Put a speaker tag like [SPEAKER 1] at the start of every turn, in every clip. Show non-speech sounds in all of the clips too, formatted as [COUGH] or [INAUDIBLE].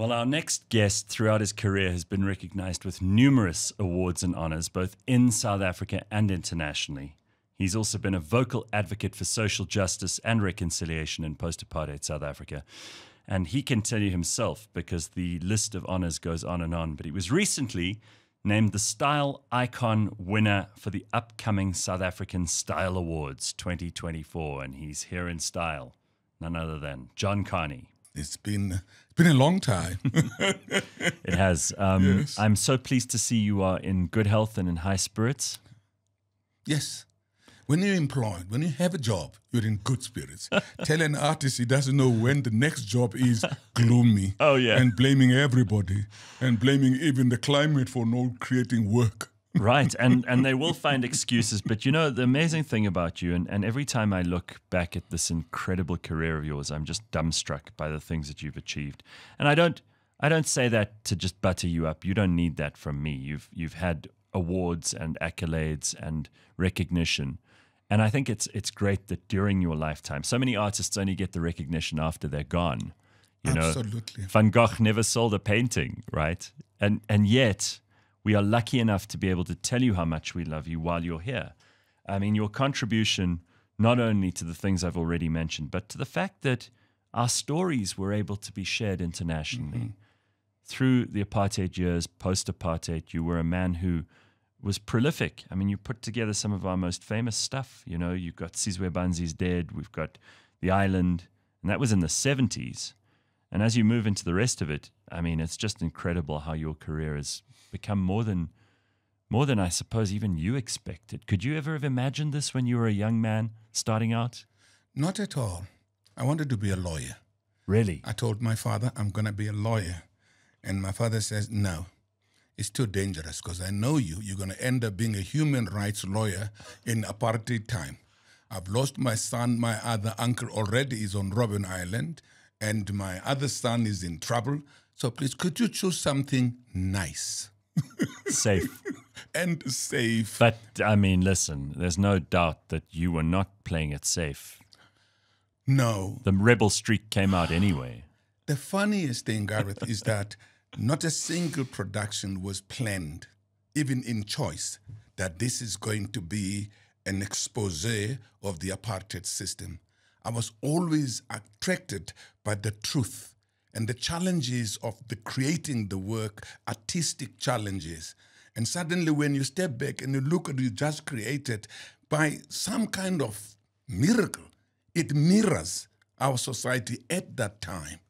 [SPEAKER 1] Well, our next guest throughout his career has been recognized with numerous awards and honors, both in South Africa and internationally. He's also been a vocal advocate for social justice and reconciliation in post apartheid South Africa. And he can tell you himself because the list of honors goes on and on. But he was recently named the Style Icon winner for the upcoming South African Style Awards 2024. And he's here in style, none other than John Kani.
[SPEAKER 2] It's been been a long time. [LAUGHS]
[SPEAKER 1] it has. Um, yes. I'm so pleased to see you are in good health and in high spirits.
[SPEAKER 2] Yes. When you're employed, when you have a job, you're in good spirits. [LAUGHS] Tell an artist he doesn't know when the next job is gloomy. [LAUGHS]
[SPEAKER 1] oh yeah.
[SPEAKER 2] And blaming everybody and blaming even the climate for not creating work
[SPEAKER 1] right and and they will find excuses but you know the amazing thing about you and, and every time i look back at this incredible career of yours i'm just dumbstruck by the things that you've achieved. And i don't i don't say that to just butter you up. You don't need that from me. You've you've had awards and accolades and recognition. And i think it's it's great that during your lifetime so many artists only get the recognition after they're gone you
[SPEAKER 2] Absolutely.
[SPEAKER 1] know van gogh never sold a painting right? And and yet we are lucky enough to be able to tell you how much we love you while you're here. I mean, your contribution not only to the things I've already mentioned, but to the fact that our stories were able to be shared internationally. Mm-hmm. Through the apartheid years, post apartheid, you were a man who was prolific. I mean, you put together some of our most famous stuff. You know, you've got Sizwe Banzi's Dead, we've got The Island, and that was in the 70s. And as you move into the rest of it, I mean, it's just incredible how your career has become more than more than I suppose even you expected. Could you ever have imagined this when you were a young man starting out?
[SPEAKER 2] Not at all. I wanted to be a lawyer.
[SPEAKER 1] Really?
[SPEAKER 2] I told my father I'm going to be a lawyer. And my father says, "No. It's too dangerous because I know you. You're going to end up being a human rights lawyer in apartheid time. I've lost my son. My other uncle already is on Robben Island and my other son is in trouble. So please, could you choose something nice?
[SPEAKER 1] safe. [LAUGHS]
[SPEAKER 2] and safe.
[SPEAKER 1] But I mean, listen, there's no doubt that you were not playing it safe.
[SPEAKER 2] No.
[SPEAKER 1] The rebel streak came out anyway. [GASPS]
[SPEAKER 2] The funniest thing, Gareth, is that not a single production was planned, even in choice, that this is going to be an expose of the apartheid system. I was always attracted by the truth and the challenges of the creating the work, artistic challenges. And suddenly, when you step back and you look at what you just created, by some kind of miracle, it mirrors our society at that time.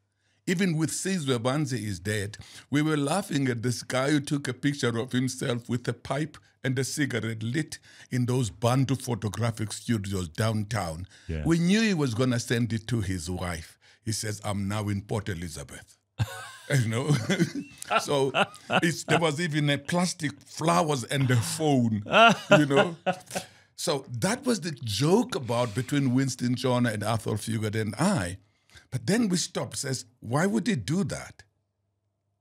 [SPEAKER 2] Even with Sizwe Banzi is dead, we were laughing at this guy who took a picture of himself with a pipe and a cigarette lit in those Bantu photographic studios downtown. Yeah. We knew he was going to send it to his wife. He says, I'm now in Port Elizabeth. [LAUGHS] you know, [LAUGHS] so there was even a plastic flowers and a phone, you know. [LAUGHS] So that was the joke about between Winston Ntshona and Athol Fugard and I. But then we stop, says, why would he do that?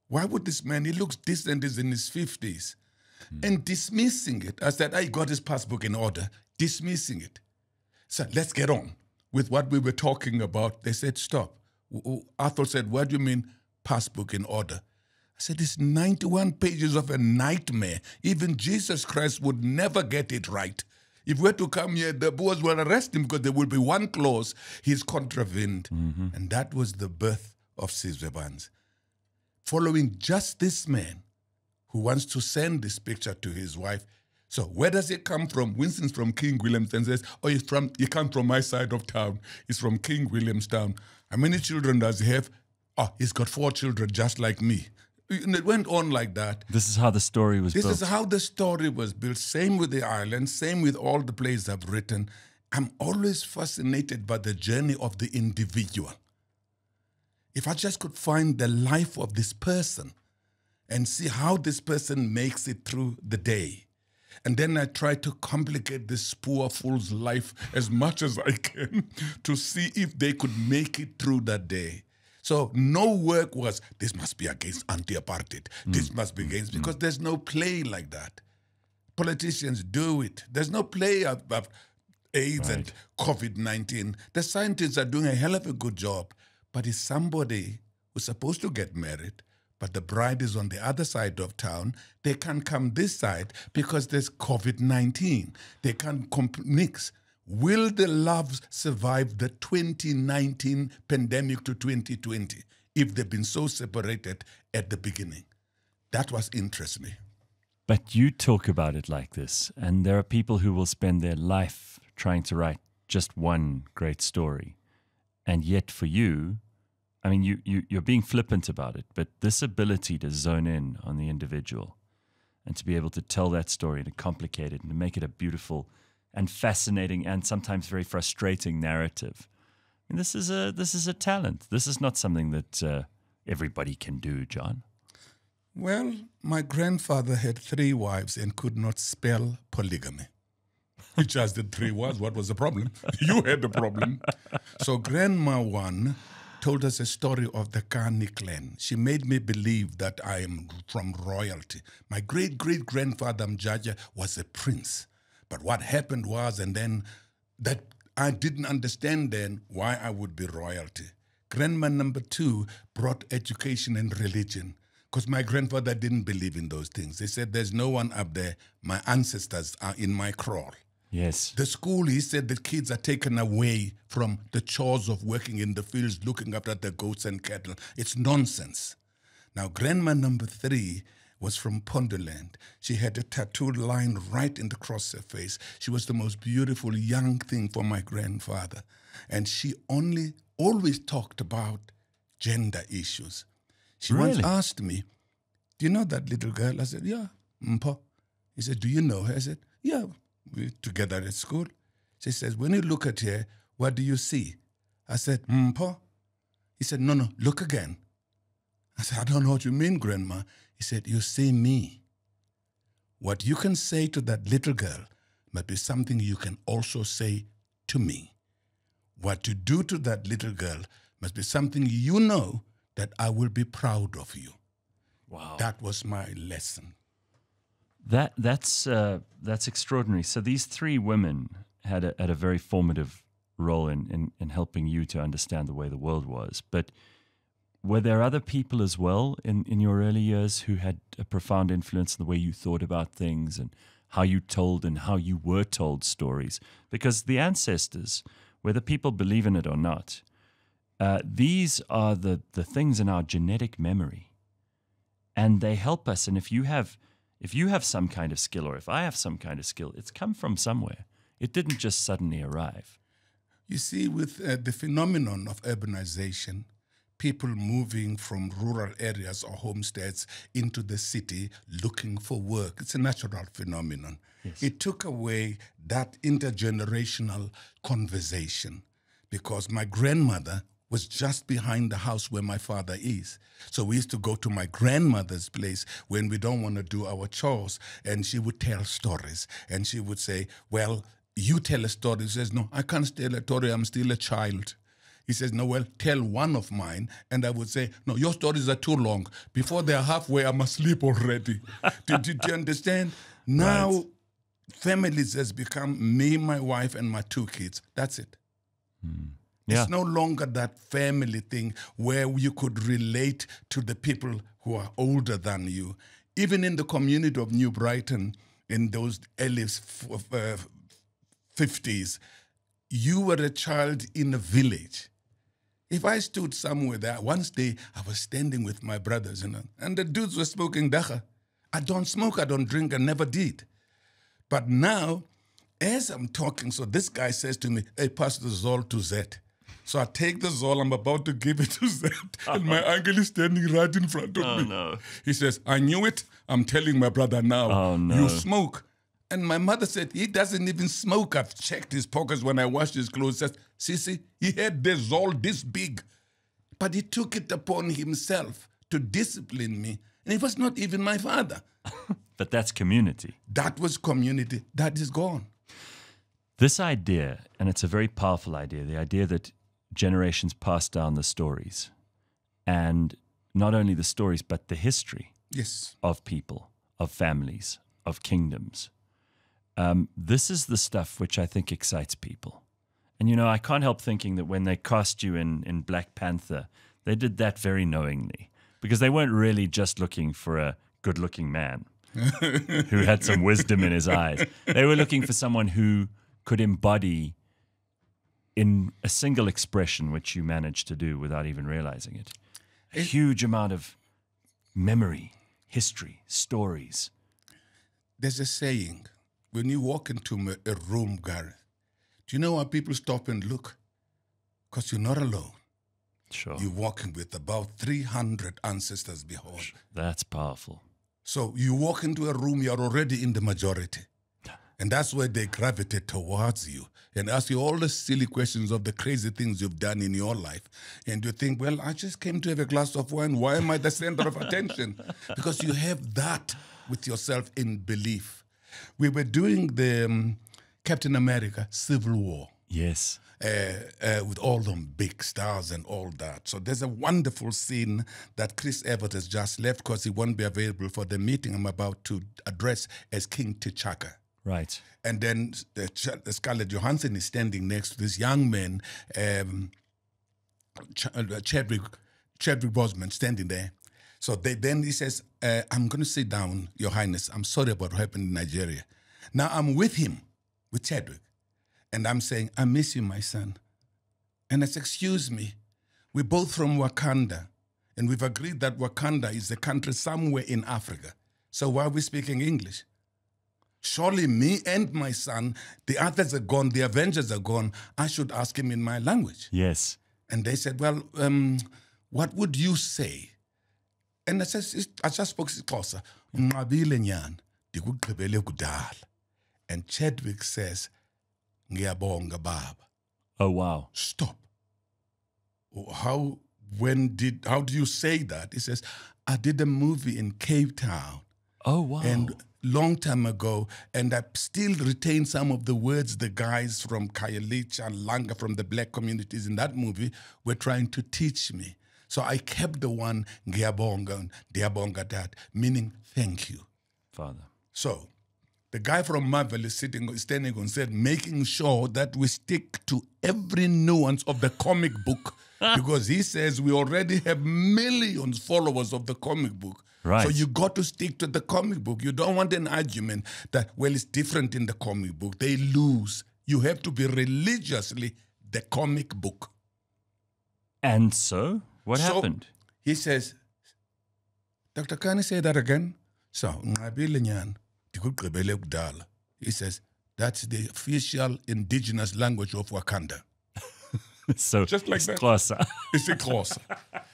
[SPEAKER 2] Why would this man, he looks decent, he's in his 50s, mm. and dismissing it. I said, I got his passbook in order, dismissing it. So let's get on with what we were talking about. They said, stop. Athol said, what do you mean passbook in order? I said, it's 91 pages of a nightmare. Even Jesus Christ would never get it right. If we were to come here, the boys will arrest him because there will be one clause he's contravened. Mm-hmm. And that was the birth of Sizwe Banzi. Following just this man who wants to send this picture to his wife. So where does it come from? Winston's from King Williamstown says, oh, he's from, he comes from my side of town. He's from King Williamstown. How many children does he have? Oh, he's got four children just like me. And it went on like that.
[SPEAKER 1] This is how the story was
[SPEAKER 2] this
[SPEAKER 1] built.
[SPEAKER 2] is how the story was built. Same with the island, same with all the plays I've written. I'm always fascinated by the journey of the individual. If I just could find the life of this person and see how this person makes it through the day. And then I try to complicate this poor fool's life as much as I can [LAUGHS] to see if they could make it through that day. So no work was, this must be against anti-apartheid. Mm. This must be against, because mm. there's no play like that. Politicians do it. There's no play about AIDS right. and COVID-19. The scientists are doing a hell of a good job. But it's somebody who's supposed to get married, but the bride is on the other side of town. They can't come this side because there's COVID 19. They can't comp- mix. Will the loves survive the 2019 pandemic to 2020 if they've been so separated at the beginning? That was interest me.
[SPEAKER 1] But you talk about it like this, and there are people who will spend their life trying to write just one great story. And yet, for you, I mean, you, you, you're being flippant about it, but this ability to zone in on the individual and to be able to tell that story and to complicate it and to make it a beautiful and fascinating and sometimes very frustrating narrative. I mean, this is a this is a talent. This is not something that uh, everybody can do, John.
[SPEAKER 2] Well, my grandfather had three wives and could not spell polygamy. He just did three wives. What was the problem? [LAUGHS] You had the problem. So, Grandma one told us a story of the Kani clan. She made me believe that I am from royalty. My great great grandfather Mjaja was a prince. But what happened was, and then that I didn't understand then why I would be royalty. Grandma number two brought education and religion because my grandfather didn't believe in those things. They said, There's no one up there. My ancestors are in my kraal.
[SPEAKER 1] Yes.
[SPEAKER 2] The school, he said, the kids are taken away from the chores of working in the fields, looking after the goats and cattle. It's nonsense. Now, grandma number three was from Pondoland. She had a tattooed line right in the cross her face. She was the most beautiful young thing for my grandfather. And she only always talked about gender issues. She once asked me, Do you know that little girl? I said, Yeah, Mpo. He said, Do you know her? I said, Yeah, we're together at school. She says, When you look at her, what do you see? I said, Mpo. He said, No, no, look again. I said, I don't know what you mean, Grandma. He said, You see me. What you can say to that little girl might be something you can also say to me. What you do to that little girl must be something you know that I will be proud of you.
[SPEAKER 1] Wow.
[SPEAKER 2] That was my lesson.
[SPEAKER 1] That that's uh, that's extraordinary. So these three women had a, had a very formative role in, in in helping you to understand the way the world was. But were there other people as well in, in your early years who had a profound influence in the way you thought about things and how you told and how you were told stories? Because the ancestors, whether people believe in it or not, uh, these are the, the things in our genetic memory and they help us and if you have if you have some kind of skill or if i have some kind of skill it's come from somewhere. It didn't just suddenly arrive.
[SPEAKER 2] You see, with uh, the phenomenon of urbanization, people moving from rural areas or homesteads into the city looking for work, it's a natural phenomenon. It took away that intergenerational conversation because my grandmother was just behind the house where my father is. So we used to go to my grandmother's place when we don't want to do our chores, and she would tell stories. And she would say, Well, you tell a story. He says, No, I can't tell a story. I'm still a child. He says, No, well, tell one of mine. And I would say, No, your stories are too long. Before they're halfway, I'm asleep already. [LAUGHS] did, did you understand? Now, families has become me, my wife, and my two kids. That's it. Hmm.
[SPEAKER 1] Yeah.
[SPEAKER 2] It's no longer that family thing where you could relate to the people who are older than you. Even in the community of New Brighton in those early uh, 50s, you were a child in a village. If I stood somewhere there, once day I was standing with my brothers, you know, and the dudes were smoking dacha. I don't smoke, I don't drink, I never did. But now, as I'm talking, so this guy says to me, Hey, pass the Zol to Z. So I take the Zol, I'm about to give it to [LAUGHS] Z, and my uh-huh. uncle is standing right in front of oh, me.
[SPEAKER 1] no.
[SPEAKER 2] He says, I knew it. I'm telling my brother now.
[SPEAKER 1] Oh, no.
[SPEAKER 2] You smoke. And my mother said, he doesn't even smoke. I've checked his pockets when I washed his clothes. Says, Sissy, he had the Zol this big. But he took it upon himself to discipline me. And it was not even my father. [LAUGHS]
[SPEAKER 1] but that's community
[SPEAKER 2] That was community. That is gone.
[SPEAKER 1] this idea and it's a very powerful idea the idea that generations pass down the stories and not only the stories but the history
[SPEAKER 2] Yes.
[SPEAKER 1] of people, of families, of kingdoms. Um, this is the stuff which I think excites people. And you know, I can't help thinking that when they cast you in, in Black Panther, they did that very knowingly because they weren't really just looking for a good looking man [LAUGHS] who had some wisdom in his eyes. They were looking for someone who could embody in a single expression, which you managed to do without even realizing it, a huge amount of memory, history, stories.
[SPEAKER 2] There's a saying when you walk into a room, Gareth, do you know why people stop and look? Because you're not alone.
[SPEAKER 1] Sure.
[SPEAKER 2] You're walking with about 300 ancestors behind.
[SPEAKER 1] That's powerful.
[SPEAKER 2] So you walk into a room, you're already in the majority. And that's where they gravitate towards you and ask you all the silly questions of the crazy things you've done in your life. And you think, well, I just came to have a glass of wine. Why am I the center of attention? [LAUGHS] Because you have that with yourself in belief. We were doing the um, Captain America Civil War
[SPEAKER 1] Yes.
[SPEAKER 2] uh, uh, with all them big stars and all that. So there's a wonderful scene that Chris Evans has just left because he won't be available for the meeting I'm about to address as King T'Chaka.
[SPEAKER 1] Right.
[SPEAKER 2] And then the, Scarlett Johansson is standing next to this young man, um, uh, Chadwick, Chadwick Boseman, standing there. So they, then he says, uh, I'm going to sit down, Your Highness. I'm sorry about what happened in Nigeria. Now I'm with him, with Chadwick. And I'm saying, I miss you, my son. And I said, Excuse me, we're both from Wakanda. And we've agreed that Wakanda is a country somewhere in Africa. So why are we speaking English? Surely me and my son, the others are gone, the Avengers are gone. I should ask him in my language.
[SPEAKER 1] Yes.
[SPEAKER 2] And they said, Well, um, what would you say? And I said, I just spoke Xhosa. "Unqabile nyana, ndikugqibele kudala." And Chadwick says, Ngiyabonga baba.
[SPEAKER 1] Oh, wow.
[SPEAKER 2] Stop. How when did how do you say that? He says, I did a movie in Cape Town
[SPEAKER 1] Oh, wow.
[SPEAKER 2] and long time ago, and I still retain some of the words the guys from Khayelitsha and Langa from the black communities in that movie were trying to teach me. So I kept the one Ngiyabonga and Diabonga that, meaning thank you.
[SPEAKER 1] Father.
[SPEAKER 2] So the guy from Marvel is sitting standing on set, making sure that we stick to every nuance of the comic book. [LAUGHS] because he says we already have millions followers of the comic book.
[SPEAKER 1] Right.
[SPEAKER 2] So you got to stick to the comic book. You don't want an argument that, well, it's different in the comic book. They lose. You have to be religiously the comic book.
[SPEAKER 1] And so, what
[SPEAKER 2] So-
[SPEAKER 1] happened?
[SPEAKER 2] He says, Dr. Kani, say that again. So, "Ngqabile nyana, ndikugqibele kudala." he says, that's the official indigenous language of Wakanda. [LAUGHS]
[SPEAKER 1] So,
[SPEAKER 2] Just like
[SPEAKER 1] it's
[SPEAKER 2] that.
[SPEAKER 1] closer.
[SPEAKER 2] It's a cross. [LAUGHS]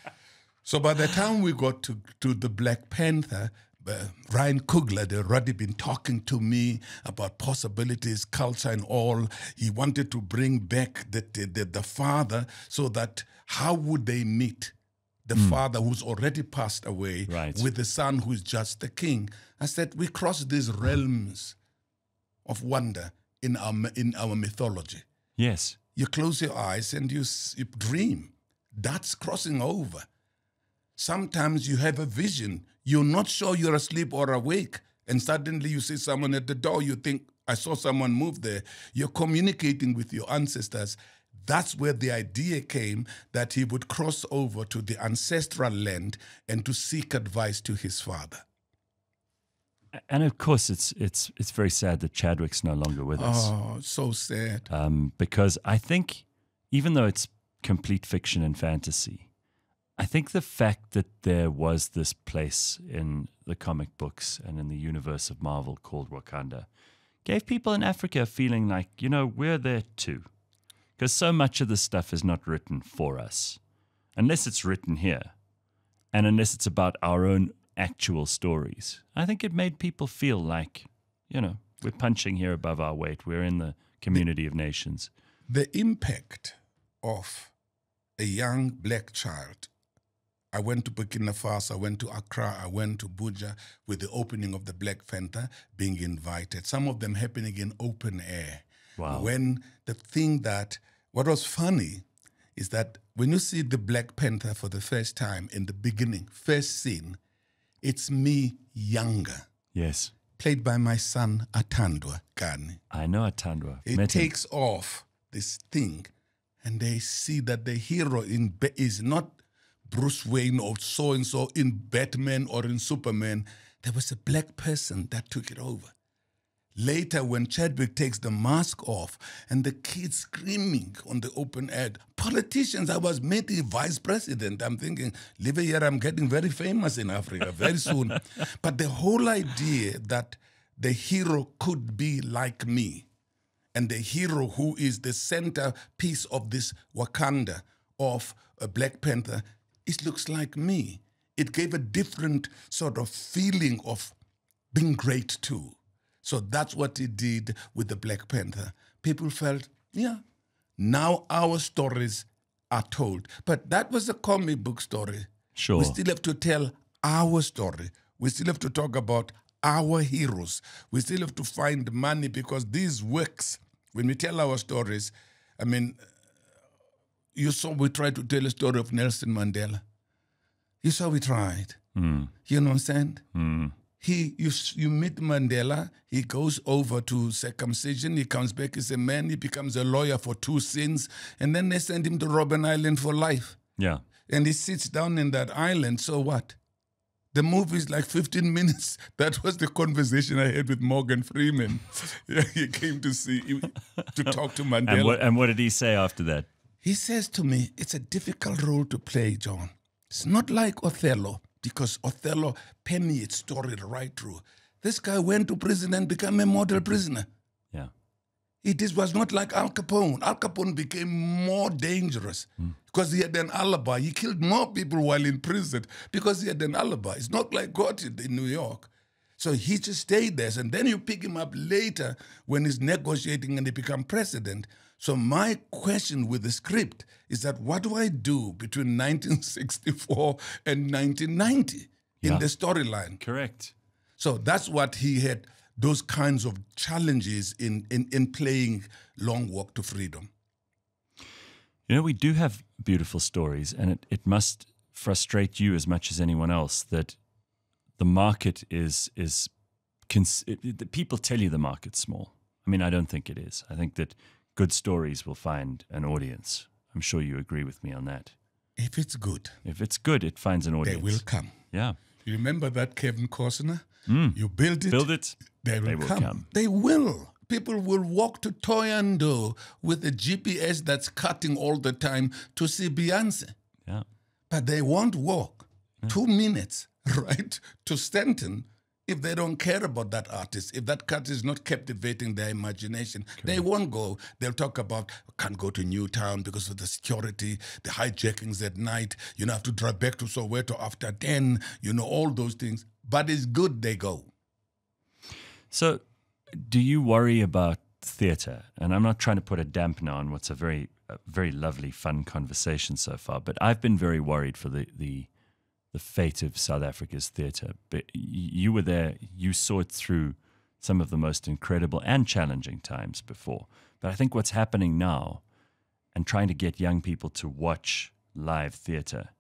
[SPEAKER 2] so by the time we got to, to the Black Panther, uh, Ryan Coogler had already been talking to me about possibilities, culture, and all. He wanted to bring back the, the, the, the father so that how would they meet? The father who's already passed away
[SPEAKER 1] Right.
[SPEAKER 2] with the son who's just the king. I said, we cross these realms of wonder in our, in our mythology
[SPEAKER 1] yes.
[SPEAKER 2] you close your eyes and you, you dream. That's crossing over. Sometimes you have a vision. You're not sure you're asleep or awake. And suddenly you see someone at the door. You think, I saw someone move there. You're communicating with your ancestors. That's where the idea came that he would cross over to the ancestral land and to seek advice to his father.
[SPEAKER 1] And of course, it's it's it's very sad that Chadwick's no longer with us.
[SPEAKER 2] Oh, so sad.
[SPEAKER 1] um, because I think even though it's complete fiction and fantasy, I think the fact that there was this place in the comic books and in the universe of Marvel called Wakanda gave people in Africa a feeling like, you know, we're there too. Because so much of this stuff is not written for us, unless it's written here and unless it's about our own actual stories. I think it made people feel like, you know, we're punching here above our weight. We're in the community of nations.
[SPEAKER 2] the impact of a young black child. I went to Burkina Faso, I went to Accra, I went to Buja with the opening of the Black Panther, being invited. Some of them happening in open air.
[SPEAKER 1] Wow.
[SPEAKER 2] When the thing that, what was funny is that when you see the Black Panther for the first time in the beginning, first scene, it's me younger,
[SPEAKER 1] Yes.
[SPEAKER 2] played by my son Atandwa Kani.
[SPEAKER 1] I know Atandwa.
[SPEAKER 2] It
[SPEAKER 1] Met him.
[SPEAKER 2] takes off this thing, and they see that the hero in is not Bruce Wayne or so and so in Batman or in Superman. There was a black person that took it over. Later, when Chadwick takes the mask off and the kids screaming on the open air, politicians, I was made the vice president. I'm thinking, live here, I'm getting very famous in Africa very soon. [LAUGHS] but the whole idea that the hero could be like me, and the hero who is the centerpiece of this Wakanda of a Black Panther, it looks like me. It gave a different sort of feeling of being great too. So that's what he did with the Black Panther. People felt, yeah, now our stories are told. But that was a comic book story.
[SPEAKER 1] Sure.
[SPEAKER 2] We still have to tell our story. We still have to talk about our heroes. We still have to find money because these works, when we tell our stories, I mean, you saw we tried to tell a story of Nelson Mandela. You saw we tried.
[SPEAKER 1] Mm.
[SPEAKER 2] You know what I'm saying?
[SPEAKER 1] Mm.
[SPEAKER 2] He, you, you meet Mandela. He goes over to circumcision. He comes back as a man. He becomes a lawyer for two sins, and then they send him to Robben Island for life.
[SPEAKER 1] Yeah.
[SPEAKER 2] And he sits down in that island. So what? The movie is like 15 minutes. [LAUGHS] That was the conversation I had with Morgan Freeman. [LAUGHS] he came to see to talk to Mandela.
[SPEAKER 1] And what, and what did he say after that?
[SPEAKER 2] He says to me, "It's a difficult role to play, John. It's not like Othello because Othello permeates story right through. This guy went to prison and became a model prisoner.
[SPEAKER 1] Yeah.
[SPEAKER 2] It is, was not like Al Capone. Al Capone became more dangerous hmm. because he had an alibi. He killed more people while in prison because he had an alibi. It's not like God in New York. So he just stayed there. And then you pick him up later when he's negotiating and he become president. So my question with the script is that what do I do between 1964 and 1990
[SPEAKER 1] Yeah.
[SPEAKER 2] in the storyline?
[SPEAKER 1] Correct.
[SPEAKER 2] So that's what he had those kinds of challenges in, in, in playing Long Walk to Freedom.
[SPEAKER 1] You know, we do have beautiful stories, and it, it must frustrate you as much as anyone else that the market is is cons- it, people tell you the market's small. I mean, I don't think it is. I think that good stories will find an audience. I'm sure you agree with me on that.
[SPEAKER 2] If it's good,
[SPEAKER 1] If it's good, it finds an audience.
[SPEAKER 2] they will come.
[SPEAKER 1] Yeah.
[SPEAKER 2] You remember that Kevin Costner? Mm. You build it,
[SPEAKER 1] Build it.
[SPEAKER 2] they will,
[SPEAKER 1] they will
[SPEAKER 2] come.
[SPEAKER 1] come.
[SPEAKER 2] They will. People will walk to Toyando with a GPS that's cutting all the time to see Beyonce.
[SPEAKER 1] Yeah.
[SPEAKER 2] But they won't walk two minutes, [LAUGHS] right, to Stanton if they don't care about that artist. If that cut is not captivating their imagination, they won't go. They'll talk about can't go to Newtown because of the security, the hijackings at night. You know, have to drive back to Soweto after 10, you know, all those things. But it's good they go.
[SPEAKER 1] So, do you worry about theatre? And I'm not trying to put a dampener on what's a very, a very lovely, fun conversation so far, but I've been very worried for the the, the fate of South Africa's theatre. But you were there, you saw it through some of the most incredible and challenging times before. But I think what's happening now, and trying to get young people to watch live theatre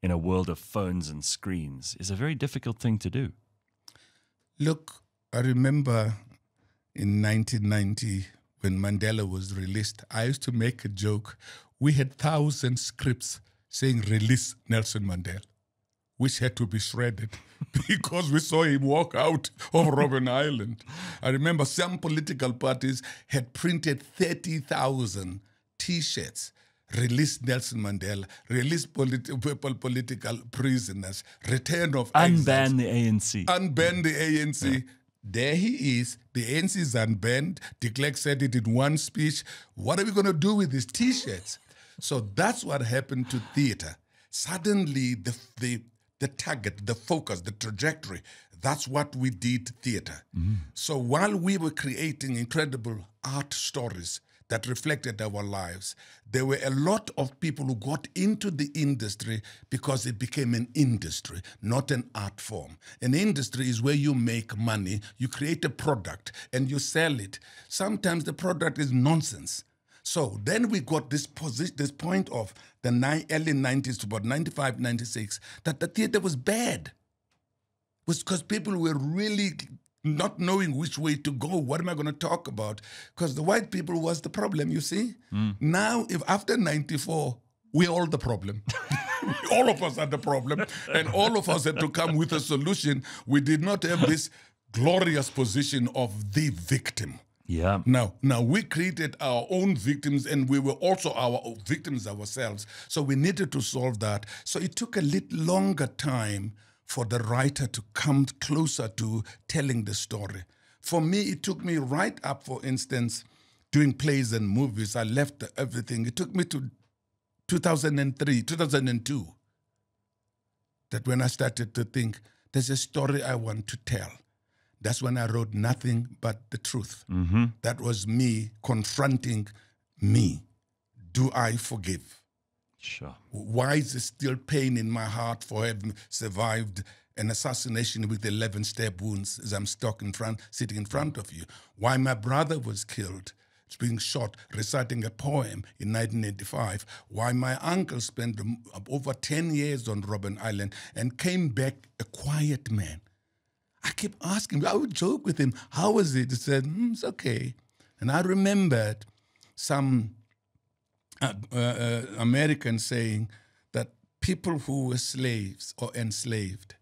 [SPEAKER 1] in a world of phones and screens, is a very difficult thing to do.
[SPEAKER 2] Look, I remember in 1990 when Mandela was released, I used to make a joke. We had thousand scripts saying release Nelson Mandela, which had to be shredded [LAUGHS] because we saw him walk out of Robben [LAUGHS] Island. I remember some political parties had printed 30,000 T-shirts. Release Nelson Mandela, release politi- people, political prisoners, return of
[SPEAKER 1] Unban the ANC.
[SPEAKER 2] unban the ANC. There he is. The ANC is unbanned. De Klerk said it in one speech. What are we going to do with these T-shirts? So that's what happened to theater. Suddenly, the the the target, the focus, the trajectory. That's what we did theater. Mm-hmm. So while we were creating incredible art stories that reflected our lives, there were a lot of people who got into the industry because it became an industry, not an art form. An industry is where you make money, you create a product, and you sell it. Sometimes the product is nonsense. So then we got this position, this point of the early 90s to about 95, 96, that the theater was bad. Was because people were really not knowing which way to go. What am I going to talk about? Because the white people was the problem, you see? Hmm. Now, if after 94, we're all the problem. [LAUGHS] all of us had the problem, and all of us had to come with a solution. We did not have this glorious position of the victim.
[SPEAKER 1] Yeah.
[SPEAKER 2] Now, now we created our own victims, and we were also our victims ourselves. So we needed to solve that. So it took a little longer time for the writer to come closer to telling the story. For me, it took me right up, for instance, doing plays and movies. I left everything. It took me to 2003, 2002, that when I started to think, there's a story I want to tell. That's when I wrote Nothing But the Truth.
[SPEAKER 1] Mm-hmm.
[SPEAKER 2] That was me confronting me. Do I forgive?
[SPEAKER 1] Sure.
[SPEAKER 2] Why is there still pain in my heart for having survived an assassination with 11 stab wounds as I'm stuck in front, sitting in front of you? Why my brother was killed, being shot, reciting a poem in 1985? Why my uncle spent over 10 years on Robben Island and came back a quiet man? I kept asking, I would joke with him, how was it? He said, mm, it's okay. And I remembered some uh, uh, Americans saying that people who were slaves or enslaved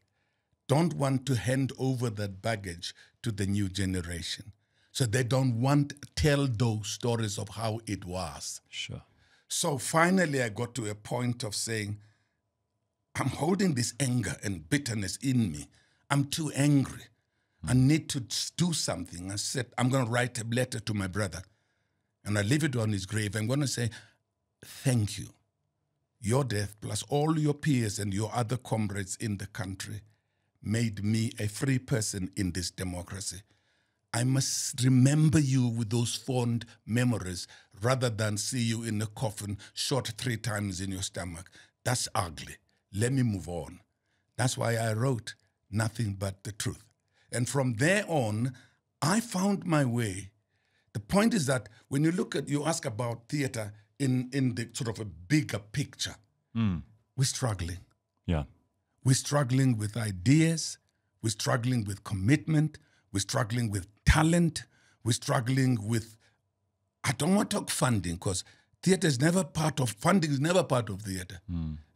[SPEAKER 2] don't want to hand over that baggage to the new generation. So they don't want to tell those stories of how it was.
[SPEAKER 1] Sure.
[SPEAKER 2] So finally, I got to a point of saying, I'm holding this anger and bitterness in me. I'm too angry. I need to do something. I said, I'm going to write a letter to my brother and I leave it on his grave. I'm going to say, Thank you. Your death, plus all your peers and your other comrades in the country, made me a free person in this democracy. I must remember you with those fond memories rather than see you in a coffin shot three times in your stomach. That's ugly. Let me move on. That's why I wrote nothing but the truth. And from there on, I found my way. The point is that when you look at, you ask about theater in, in the sort of a bigger picture, hmm. we're struggling.
[SPEAKER 1] Yeah.
[SPEAKER 2] We're struggling with ideas. We're struggling with commitment. We're struggling with talent. We're struggling with, I don't want to talk funding because theater is never part of, funding is never part of theater.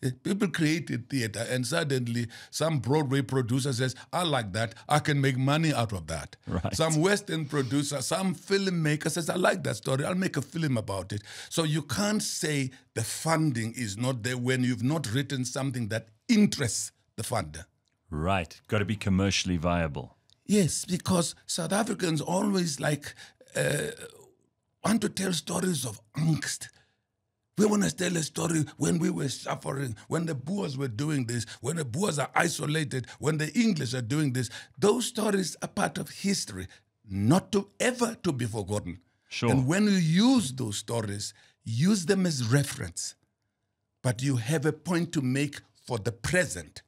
[SPEAKER 2] Eh, People created theater and suddenly some Broadway producer says, I like that. I can make money out of that.
[SPEAKER 1] Right.
[SPEAKER 2] Some Western producer, some filmmaker says, I like that story. I'll make a film about it. So you can't say the funding is not there when you've not written something that interests the funder.
[SPEAKER 1] Right. Got to be commercially viable.
[SPEAKER 2] Yes, because South Africans always like uh, want to tell stories of angst. We want to tell a story when we were suffering, when the Boers were doing this, when the Boers are isolated, when the English are doing this. Those stories are part of history, not to ever to be forgotten.
[SPEAKER 1] Sure.
[SPEAKER 2] And when you use those stories, use them as reference. But you have a point to make for the present.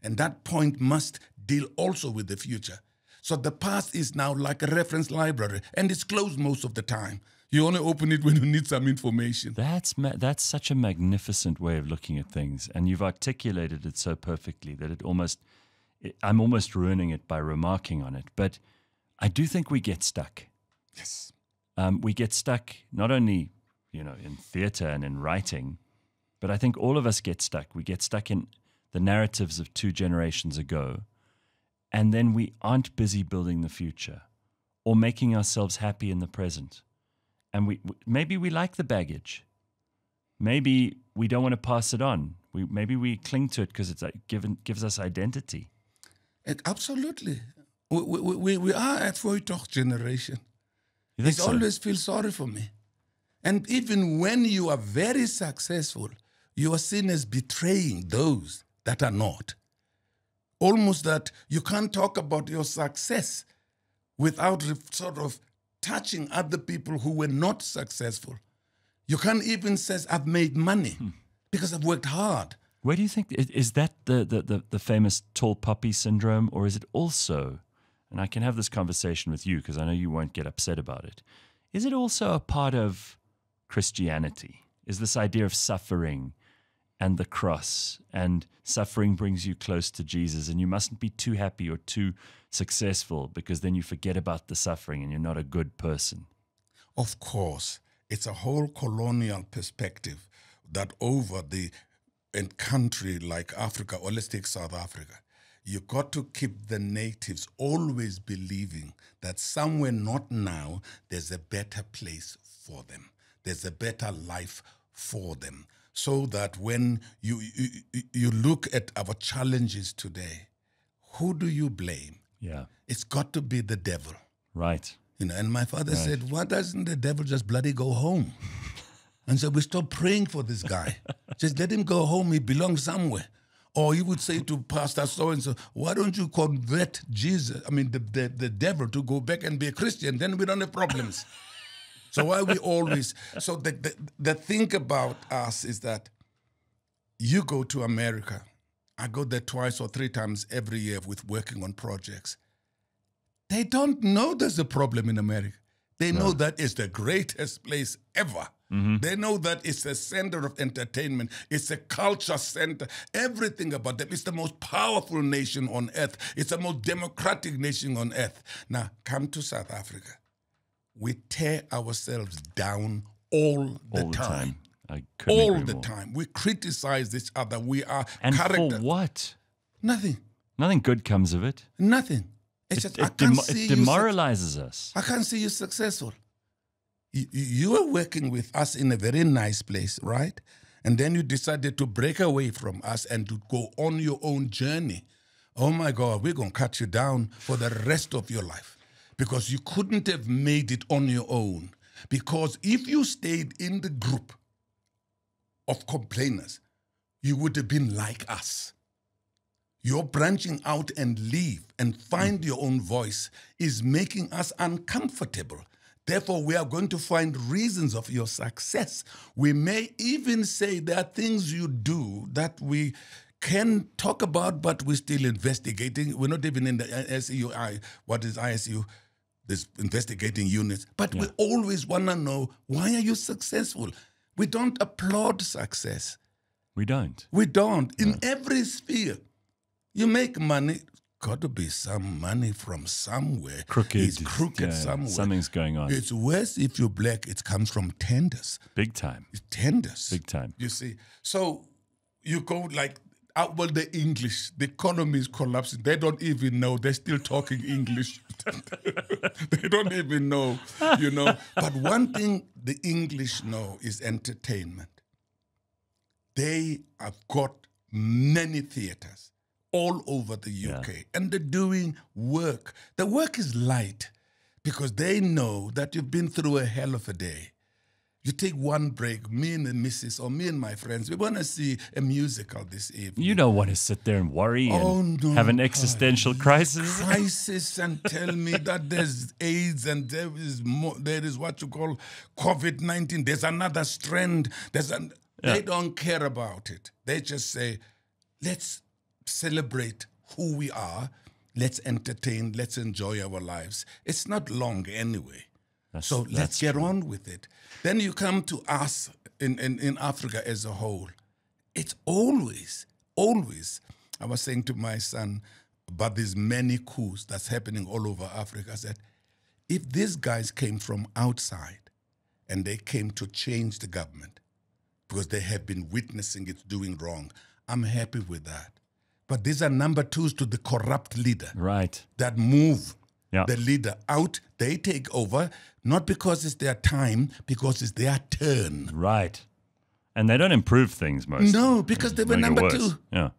[SPEAKER 2] And that point must deal also with the future. So the past is now like a reference library, and it's closed most of the time. You only open it when you need some information.
[SPEAKER 1] That's ma- that's such a magnificent way of looking at things, and you've articulated it so perfectly that it almost it, I'm almost ruining it by remarking on it. But I do think we get stuck.
[SPEAKER 2] Yes.
[SPEAKER 1] Um, we get stuck not only you know in theatre and in writing, but I think all of us get stuck. We get stuck in the narratives of two generations ago, and then we aren't busy building the future or making ourselves happy in the present. And we maybe we like the baggage. Maybe we don't want to pass it on. We maybe we cling to it because it's like given gives us identity.
[SPEAKER 2] And absolutely. We, we, we, are at Voitoch generation. They
[SPEAKER 1] so?
[SPEAKER 2] always feel sorry for me. And even when you are very successful, you are seen as betraying those that are not. Almost that you can't talk about your success without sort of touching other people who were not successful. You can't even say, I've made money hmm. because I've worked hard.
[SPEAKER 1] Where do you think is that the, the, the, the famous tall puppy syndrome, or is it also? And I can have this conversation with you because I know you won't get upset about it. Is it also a part of Christianity? Is this idea of suffering and the cross, and suffering brings you close to Jesus, and you mustn't be too happy or too successful because then you forget about the suffering and you're not a good person.
[SPEAKER 2] Of course, it's a whole colonial perspective that over the a country like Africa, or let's take South Africa, you got to keep the natives always believing that somewhere, not now, there's a better place for them. There's a better life for them. So that when you, you, you look at our challenges today, who do you blame?
[SPEAKER 1] Yeah.
[SPEAKER 2] It's got to be the devil.
[SPEAKER 1] Right.
[SPEAKER 2] You know, and my father said, Why doesn't the devil just bloody go home? [LAUGHS] And so we stop praying for this guy. just let him go home. He belongs somewhere. Or he would say to Pastor so and so, Why don't you convert Jesus, I mean, the, the, the devil to go back and be a Christian? Then we don't have problems. [LAUGHS] so why we always, so the, the, the thing about us is that you go to America. I go there twice or three times every year with working on projects. They don't know there's a problem in America. They know that it's the greatest place ever. Mm-hmm. They know that it's a center of entertainment. It's a culture center. Everything about them. It's the most powerful nation on earth. It's the most democratic nation on earth. Now, come to South Africa. We tear ourselves down all the,
[SPEAKER 1] All the
[SPEAKER 2] time.
[SPEAKER 1] I couldn't
[SPEAKER 2] All the
[SPEAKER 1] more.
[SPEAKER 2] time. We criticize each other. We are
[SPEAKER 1] And
[SPEAKER 2] character.
[SPEAKER 1] for what?
[SPEAKER 2] Nothing.
[SPEAKER 1] Nothing good comes of it.
[SPEAKER 2] Nothing. It's just
[SPEAKER 1] It,
[SPEAKER 2] I can't
[SPEAKER 1] demo-
[SPEAKER 2] see
[SPEAKER 1] it
[SPEAKER 2] you. suc-
[SPEAKER 1] demoralizes us.
[SPEAKER 2] I can't see you successful. You, you you were working with us in a very nice place, right? And then you decided to break away from us and to go on your own journey. Oh my God, we're going to cut you down for the rest of your life because you couldn't have made it on your own. Because if you stayed in the group of complainers, you would have been like us. Your branching out and leave and find mm. your own voice is making us uncomfortable. Therefore, we are going to find reasons of your success. We may even say there are things you do that we can talk about, but we're still investigating. We're not even in the ISU. What is ISU? This investigating units. But we always want to know why are you successful? We don't applaud success.
[SPEAKER 1] We don't.
[SPEAKER 2] We don't. In every sphere, you make money. Got to be some money from somewhere.
[SPEAKER 1] Crooked.
[SPEAKER 2] It's crooked
[SPEAKER 1] yeah,
[SPEAKER 2] somewhere.
[SPEAKER 1] Something's going on.
[SPEAKER 2] It's worse if you're black. It comes from tenders.
[SPEAKER 1] Big time.
[SPEAKER 2] It's tenders.
[SPEAKER 1] Big time.
[SPEAKER 2] You see. So you go like, uh, well, the English, the economy is collapsing. They don't even know. They're still talking English. [LAUGHS] they don't even know, you know. But one thing the English know is entertainment. They have got many theaters all over the UK and they're doing work. The work is light because they know that you've been through a hell of a day. You take one break, me and the missus, or me and my friends, we want to see a musical this evening.
[SPEAKER 1] You don't want to sit there and worry and
[SPEAKER 2] Oh, no,
[SPEAKER 1] have an existential crisis. [LAUGHS]
[SPEAKER 2] crisis and tell me that there's AIDS and there is more, there is what you call COVID nineteen. There's another strand. There's an, they don't care about it. They just say, let's celebrate who we are. Let's entertain. Let's enjoy our lives. It's not long anyway. So let's
[SPEAKER 1] that's
[SPEAKER 2] get on with it. Then you come to us in, in, in Africa as a whole. It's always, always. I was saying to my son about these many coups that's happening all over Africa. I said, if these guys came from outside and they came to change the government because they have been witnessing it doing wrong, I'm happy with that. But these are number twos to the corrupt leader
[SPEAKER 1] Right.
[SPEAKER 2] that move
[SPEAKER 1] Yeah.
[SPEAKER 2] the leader out. They take over, not because it's their time, because it's their turn.
[SPEAKER 1] Right. And they don't improve things most.
[SPEAKER 2] No, because they were number two.
[SPEAKER 1] Yeah.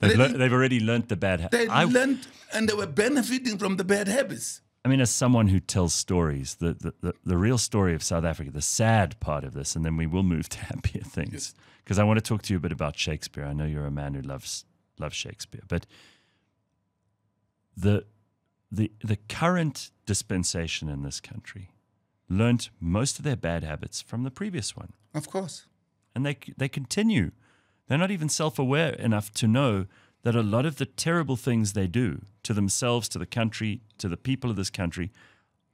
[SPEAKER 1] They've, lear- they've already learned the bad habits.
[SPEAKER 2] They
[SPEAKER 1] I,
[SPEAKER 2] learned and they were benefiting from the bad habits.
[SPEAKER 1] I mean, as someone who tells stories, the, the, the, the real story of South Africa, the sad part of this, and then we will move to [LAUGHS] happier things. Because I want to talk to you a bit about Shakespeare. I know you're a man who loves loves Shakespeare, but the the the current dispensation in this country learnt most of their bad habits from the previous one,
[SPEAKER 2] Of course.
[SPEAKER 1] and they they continue. They're not even self aware enough to know that a lot of the terrible things they do to themselves, to the country, to the people of this country,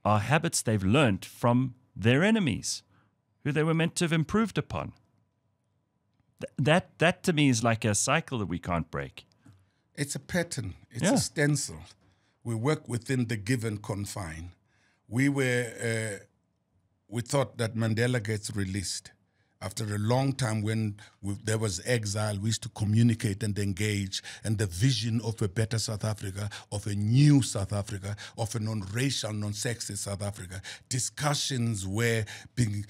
[SPEAKER 1] are habits they've learnt from their enemies, who they were meant to have improved upon. Th- That that to me is like a cycle that we can't break.
[SPEAKER 2] It's a pattern, it's
[SPEAKER 1] Yeah.
[SPEAKER 2] a stencil. We work within the given confine. We were, uh, we thought that Mandela gets released. After a long time, when we, there was exile, we used to communicate and engage, and the vision of a better South Africa, of a new South Africa, of a non-racial, non-sexist South Africa. Discussions were being,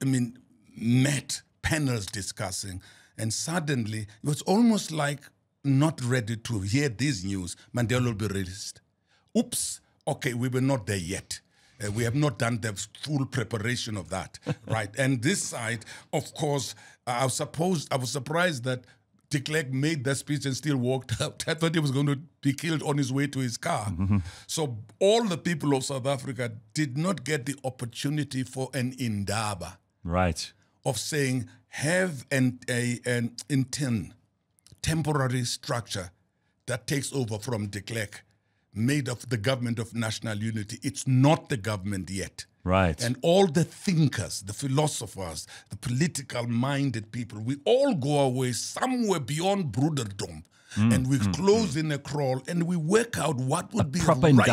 [SPEAKER 2] I mean, met panels discussing, and suddenly it was almost like not ready to hear this news. Mandela will be released. Oops, okay, we were not there yet. Uh, we have not done the full preparation of that, [LAUGHS] right? And this side, of course, I was supposed, I was surprised that de Klerk made that speech and still walked out. [LAUGHS] I thought he was going to be killed on his way to his car. Mm-hmm. So all the people of South Africa did not get the opportunity for an indaba.
[SPEAKER 1] Right.
[SPEAKER 2] Of saying, have an, a, an intern, temporary structure that takes over from de Klerk made of the government of national unity. It's not the government yet.
[SPEAKER 1] Right.
[SPEAKER 2] And all the thinkers, the philosophers, the political minded people, we all go away somewhere beyond brooderdom. Mm, and we mm, close mm. in a crawl and we work out what would
[SPEAKER 1] a
[SPEAKER 2] be
[SPEAKER 1] proper
[SPEAKER 2] right.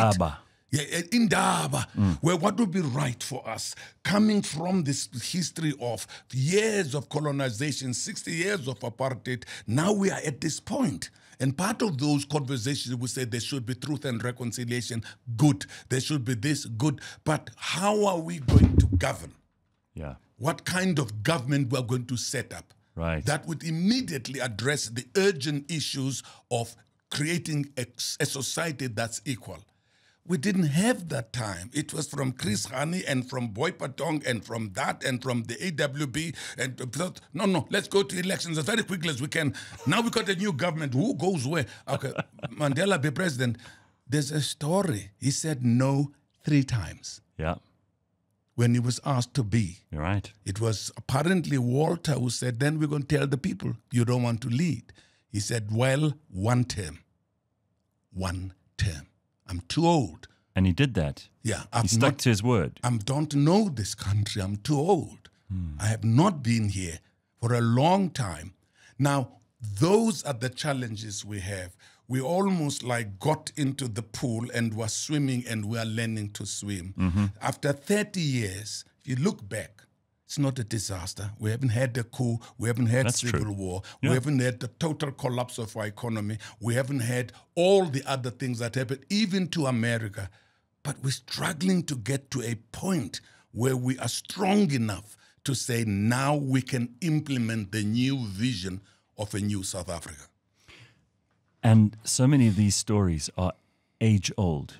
[SPEAKER 1] Indaba.
[SPEAKER 2] Yeah, mm. where what would be right for us, coming from this history of years of colonization, 60 years of apartheid, now we are at this point. And part of those conversations, we say there should be truth and reconciliation, good. There should be this, good. But how are we going to govern?
[SPEAKER 1] Yeah.
[SPEAKER 2] What kind of government we're going to set up?
[SPEAKER 1] Right.
[SPEAKER 2] That would immediately address the urgent issues of creating a, a society that's equal. We didn't have that time. It was from Chris Hani and from Boipatong and from that and from the AWB. And no, no, let's go to elections as very quickly as we can. Now we got a new government. Who goes where? Okay, Mandela be president. There's a story. He said no three times.
[SPEAKER 1] Yeah.
[SPEAKER 2] When he was asked to be.
[SPEAKER 1] You're right.
[SPEAKER 2] It was apparently Walter who said, then we're going to tell the people you don't want to lead. He said, well, one term. One. I'm too old.
[SPEAKER 1] And he did that.
[SPEAKER 2] Yeah.
[SPEAKER 1] I've he stuck not, to his word.
[SPEAKER 2] I don't know this country. I'm too old. Hmm. I have not been here for a long time. Now, those are the challenges we have. We almost like got into the pool and were swimming and we are learning to swim. Mm-hmm. After 30 years, if you look back, it's not a disaster. We haven't had a coup. We haven't had
[SPEAKER 1] That's
[SPEAKER 2] civil
[SPEAKER 1] true.
[SPEAKER 2] war.
[SPEAKER 1] Yeah.
[SPEAKER 2] We haven't had the total collapse of our economy. We haven't had all the other things that happened, even to America. But we're struggling to get to a point where we are strong enough to say now we can implement the new vision of a new South Africa.
[SPEAKER 1] And so many of these stories are age old.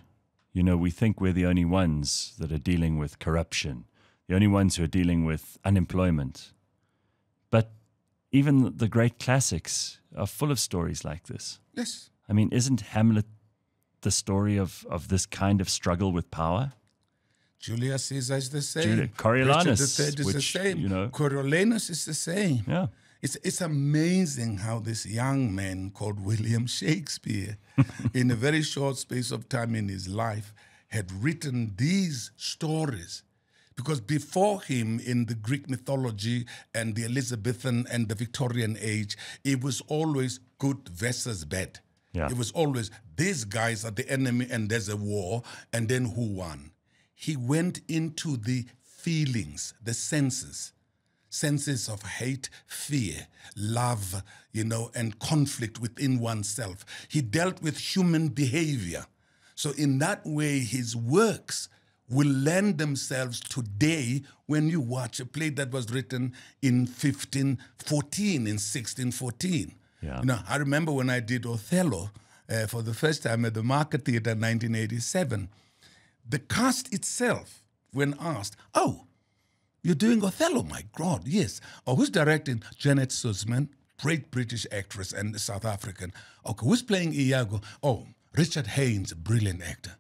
[SPEAKER 1] You know, we think we're the only ones that are dealing with corruption the only ones who are dealing with unemployment. But even the great classics are full of stories like this.
[SPEAKER 2] Yes.
[SPEAKER 1] I mean, isn't Hamlet the story of, of this kind of struggle with power?
[SPEAKER 2] Julius Caesar is the same.
[SPEAKER 1] Julia, Coriolanus
[SPEAKER 2] Richard III is which, the same. You know, Coriolanus is the same.
[SPEAKER 1] Yeah.
[SPEAKER 2] It's, it's amazing how this young man called William Shakespeare, in a very short space of time in his life, had written these stories because before him in the Greek mythology and the Elizabethan and the Victorian age, it was always good versus bad.
[SPEAKER 1] Yeah.
[SPEAKER 2] It was always these guys are the enemy and there's a war, and then who won? He went into the feelings, the senses, senses of hate, fear, love, you know, and conflict within oneself. He dealt with human behavior. So, in that way, his works will lend themselves today when you watch a play that was written in 1514, in 1614.
[SPEAKER 1] Yeah.
[SPEAKER 2] You know, I remember when I did Othello uh, for the first time at the Market Theatre in 1987. The cast itself, when asked, "Oh, you're doing Othello, my God, yes. Oh, who's directing? Janet Suzman, great British actress and South African. Okay, who's playing Iago? Oh, Richard Haines, brilliant actor.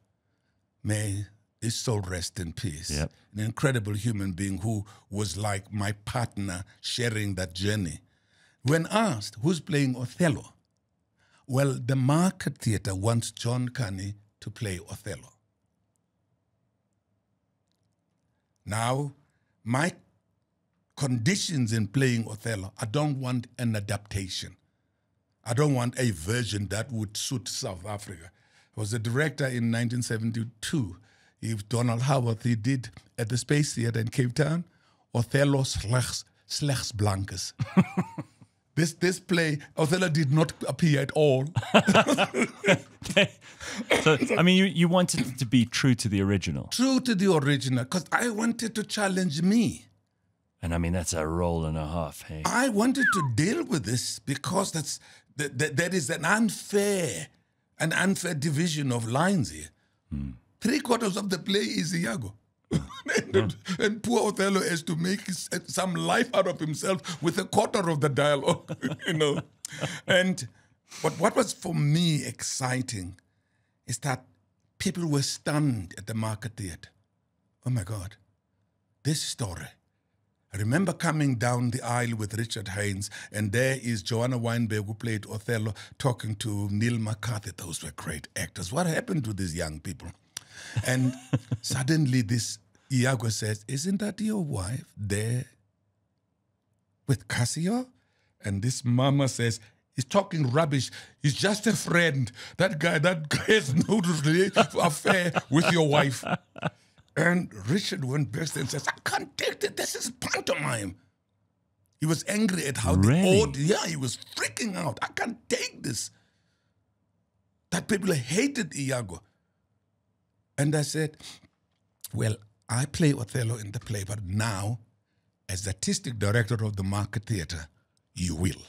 [SPEAKER 2] May his soul rest in peace.
[SPEAKER 1] Yep.
[SPEAKER 2] An incredible human being who was like my partner sharing that journey. When asked who's playing Othello, well, the Market Theatre wants John Kani to play Othello. Now, my conditions in playing Othello, I don't want an adaptation. I don't want a version that would suit South Africa. I was a director in 1972 if Donald Howard he did at the Space Theatre in Cape Town, Othello slegs slechts blankes. [LAUGHS] this this play, Othello did not appear at all. [LAUGHS]
[SPEAKER 1] So, I mean, you, you wanted it to be true to the original.
[SPEAKER 2] True to the original, because I wanted to challenge me.
[SPEAKER 1] And I mean, that's a roll and a half, hey?
[SPEAKER 2] I wanted to deal with this because that's that, that, that is an unfair, an unfair division of lines here. Hmm. Three quarters of the play is Iago. [LAUGHS] and, hmm. and poor Othello has to make his, uh, some life out of himself with a quarter of the dialogue, [LAUGHS] you know. And but what was for me exciting is that people were stunned at the market theatre. Oh my God, this story. I remember coming down the aisle with Richard Haines, and there is Joanna Weinberg, who played Othello, talking to Neil McCarthy. Those were great actors. What happened to these young people? And suddenly, this Iago says, Isn't that your wife there with Cassio? And this mama says, He's talking rubbish. He's just a friend. That guy, that guy has [LAUGHS] no affair with your wife. And Richard went back and says, I can't take it. This is pantomime. He was angry at how
[SPEAKER 1] Really?
[SPEAKER 2] the old, yeah, he was freaking out. I can't take this. That people hated Iago. And I said, Well, I play Othello in the play, but now, as artistic director of the Market Theatre, you will.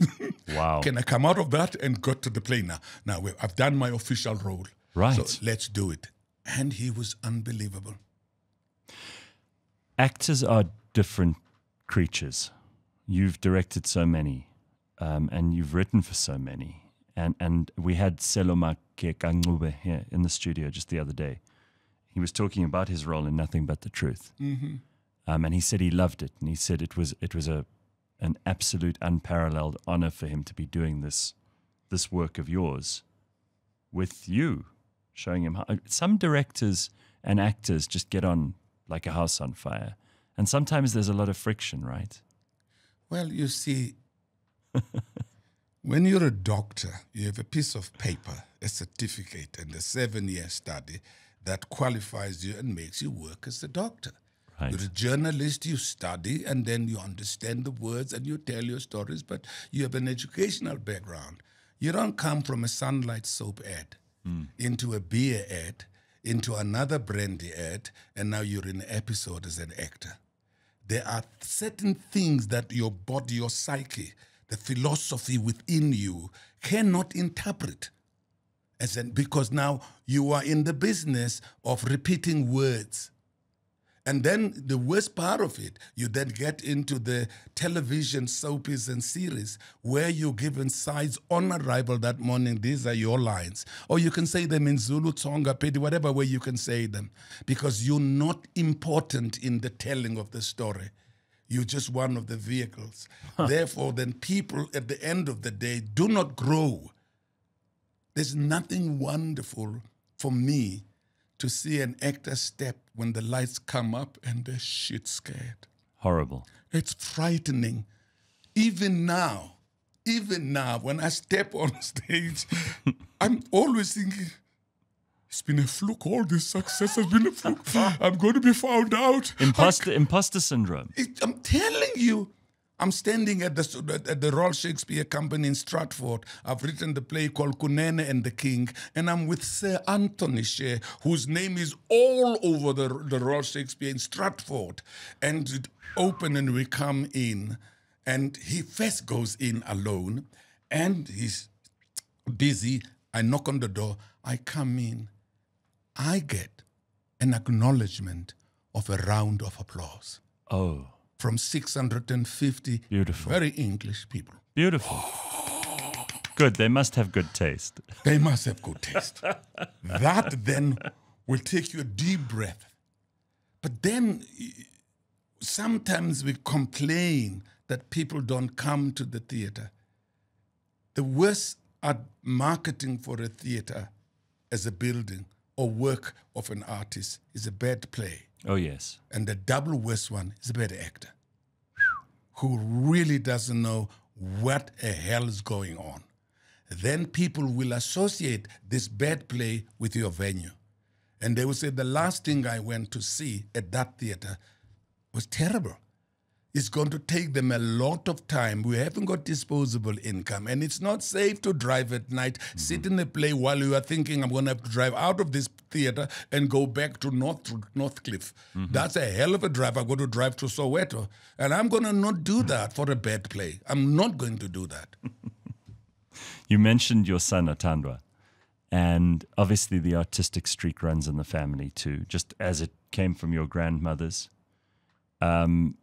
[SPEAKER 2] [LAUGHS]
[SPEAKER 1] Wow.
[SPEAKER 2] Can I come out of that and go to the play now? Now, I've done my official role.
[SPEAKER 1] Right.
[SPEAKER 2] So let's do it. And he was unbelievable.
[SPEAKER 1] Actors are different creatures. You've directed so many, um, and you've written for so many. And and we had Seloma Kekangube here in the studio just the other day. He was talking about his role in Nothing But the Truth, um, and he said he loved it, and he said it was it was a an absolute unparalleled honor for him to be doing this this work of yours with you, showing him how some directors and actors just get on like a house on fire. And sometimes there's a lot of friction, right?
[SPEAKER 2] Well, you see, [LAUGHS] when you're a doctor, you have a piece of paper, a certificate, and a seven year study that qualifies you and makes you work as a doctor.
[SPEAKER 1] Right.
[SPEAKER 2] You're a journalist, you study, and then you understand the words and you tell your stories, but you have an educational background. You don't come from a sunlight soap ad hmm. into a beer ad, into another brandy ad, and now you're in an episode as an actor there are certain things that your body, your psyche, the philosophy within you cannot interpret. As in, because now you are in the business of repeating words. And then the worst part of it, you then get into the television soapies and series where you're given sides on arrival that morning. These are your lines. Or you can say them in Zulu, Tonga, Pedi, whatever way you can say them. Because you're not important in the telling of the story. You're just one of the vehicles. Therefore, then people at the end of the day do not grow. There's nothing wonderful for me to see an actor step when the lights come up and they're shit scared.
[SPEAKER 1] Horrible.
[SPEAKER 2] It's frightening. Even now, even now, when I step on [LAUGHS] stage, [LAUGHS] I'm always thinking, it's been a fluke. All this success has been a fluke. [LAUGHS] I'm going to be found out.
[SPEAKER 1] Imposter, imposter syndrome.
[SPEAKER 2] It- I'm telling you. I'm standing at the at the Royal Shakespeare Company in Stratford. I've written the play called Kunene and the King, and I'm with Sir Antony Sher, whose name is all over the, the Royal Shakespeare in Stratford. And it open and we come in, and he first goes in alone, and he's busy. I knock on the door. I come in. I get an acknowledgement of a round of applause
[SPEAKER 1] Oh,
[SPEAKER 2] from 650
[SPEAKER 1] Beautiful.
[SPEAKER 2] very English people.
[SPEAKER 1] beautiful. Good. They must have good taste.
[SPEAKER 2] They must have good taste. that then will take you a deep breath. But then sometimes we complain that people don't come to the theater. The worst at marketing for a theater as a building or work of an artist is a bad play.
[SPEAKER 1] Oh, yes.
[SPEAKER 2] And the double worst one is a bad actor who really doesn't know what the hell is going on. Then people will associate this bad play with your venue. And they will say, the last thing I went to see at that theater was terrible. It's going to take them a lot of time. We haven't got disposable income, and it's not safe to drive at night, mm-hmm. sit in a play while you are thinking, I'm going to have to drive out of this theater and go back to North Northcliffe. Mm-hmm. That's a hell of a drive. I'm going to drive to Soweto, and I'm going to not do mm-hmm. that for a bad play. I'm not going to do that. [LAUGHS]
[SPEAKER 1] You mentioned your son Atandwa, and obviously the artistic streak runs in the family too, just as it came from your grandmothers. Um,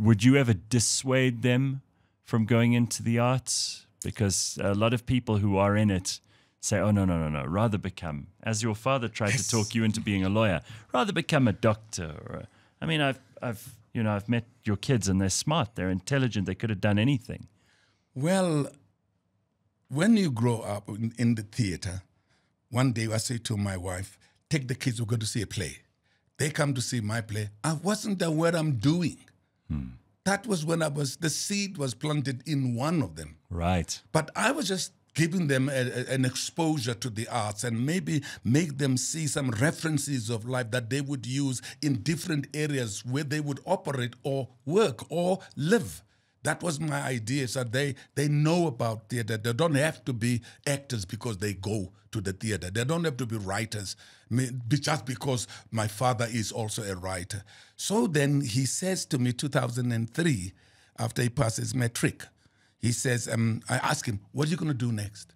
[SPEAKER 1] would you ever dissuade them from going into the arts? Because a lot of people who are in it say, "Oh no, no, no, no! Rather become, as your father tried to talk you into being a lawyer, rather become a doctor." Or, a, I mean, I've, I've, you know, I've met your kids, and they're smart, they're intelligent, they could have done anything.
[SPEAKER 2] Well, when you grow up in, in the theater, one day I say to my wife, take the kids, we're going to see a play. They come to see my play. I wasn't aware what I'm doing. That was when I was, the seed was planted in one of them.
[SPEAKER 1] Right.
[SPEAKER 2] But I was just giving them a, a- an exposure to the arts and maybe make them see some references of life that they would use in different areas where they would operate or work or live. That was my idea. So they they know about theater. They don't have to be actors because they go to the theater. They don't have to be writers just because my father is also a writer. So then he says to me, 2003, after he passes matric, he says, um, I ask him, what are you going to do next?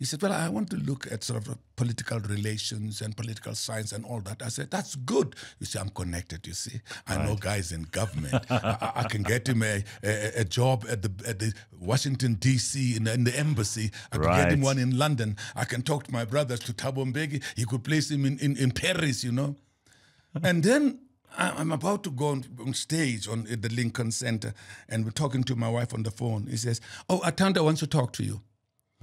[SPEAKER 2] He said, Well, I want to look at sort of political relations and political science and all that. I said, That's good. You see, I'm connected, you see. I know guys in government. I, I- can get him a, a, a job at the, at the Washington, D.C., in the, in the embassy. I can get him one in London. I can talk to my brothers to Thabo Mbeki. He could place him in, in, in Paris, you know. [LAUGHS] And then I'm about to go on, on stage on at the Lincoln Center, and we're talking to my wife on the phone. He says, "Oh, Atandwa wants to talk to you."